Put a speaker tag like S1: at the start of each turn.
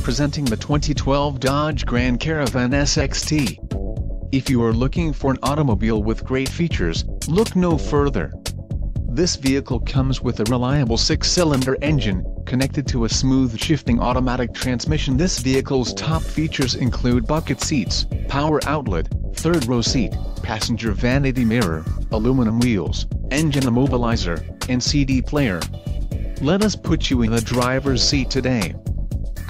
S1: presenting the 2012 Dodge Grand Caravan SXT. If you are looking for an automobile with great features, look no further. This vehicle comes with a reliable six-cylinder engine, connected to a smooth shifting automatic transmission. This vehicle's top features include bucket seats, power outlet, third row seat, passenger vanity mirror, aluminum wheels, engine immobilizer, and CD player. Let us put you in the driver's seat today.